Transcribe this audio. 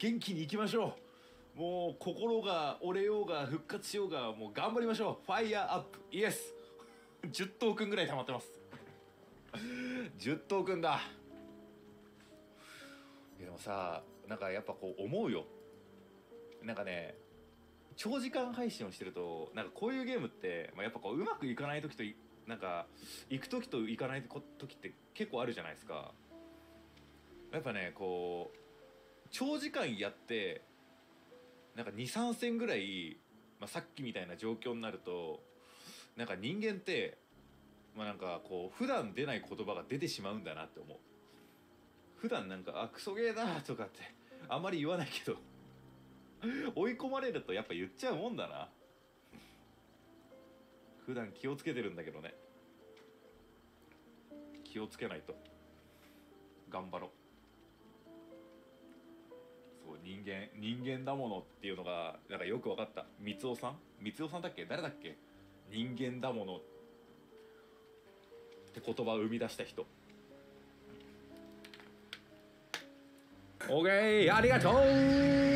元気にいきましょう。もう心が折れようが復活しようがもう頑張りましょう。ファイヤーアップイエス10トークンぐらい溜まってます。10トークンだ。いやでもさなんかやっぱこう思うよ。なんかね長時間配信をしてるとなんかこういうゲームって、まあ、やっぱこううまくいかない時となんか行く時と行かない時って結構あるじゃないですか。やっぱねこう長時間やってなんか23戦ぐらい、まあ、さっきみたいな状況になるとなんか人間ってまあなんかこう普段出ない言葉が出てしまうんだなって思う。普段なんか「あクソゲーだ」とかってあんまり言わないけど追い込まれるとやっぱ言っちゃうもんだな。普段気をつけてるんだけどね。気をつけないと。頑張ろう。人間人間だものっていうのがなんかよく分かった。三尾さん？三尾さんだっけ？誰だっけ？人間だものって言葉を生み出した人。OK ありがとう！